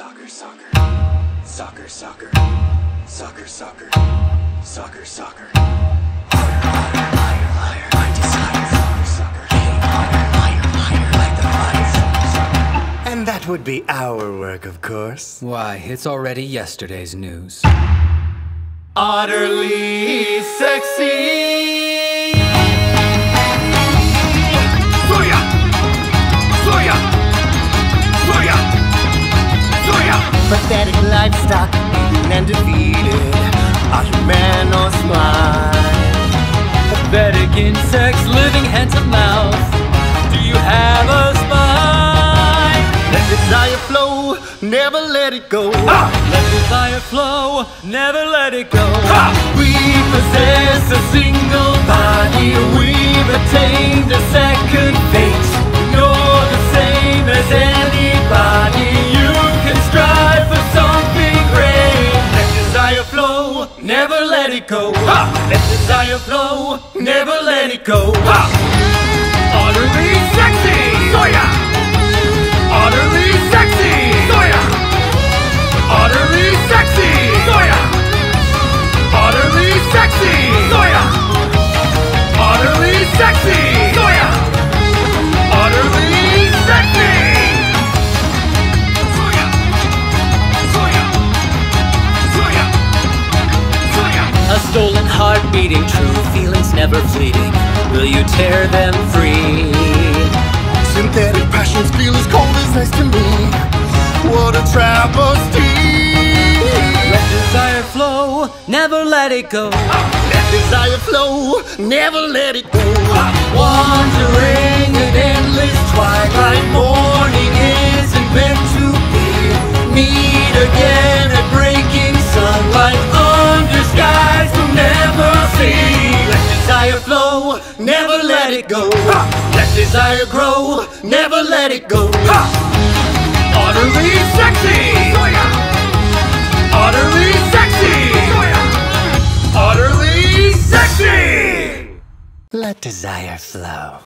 Soccer, soccer. Soccer, soccer. Soccer, soccer. Soccer, soccer. Harder, harder, higher, higher. My desire. Soccer, soccer. Getting harder, higher, higher. Like the fire. Soccer, soccer. And that would be our work, of course. Why, it's already yesterday's news. Otterly sexy. Livestock, beaten and defeated. Are you man or swine? Pathetic insects living hand to mouth. Do you have a spine? Let desire flow, never let it go. Let desire flow, never let it go. We possess a single body. We've attained a second never let it go. Let desire flow, never let it go. Otterly beating, true feelings never fleeting. Will you tear them free? Synthetic passions feel as cold as ice to me. What a travesty! Let desire flow, never let it go. Let desire flow, never let it go. Wandering an endless twilight, morning isn't meant to be. Meet again it go. Let desire grow, never let it go. Otterly sexy! Otterly sexy! Otterly sexy! Let desire flow.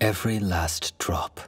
every last drop.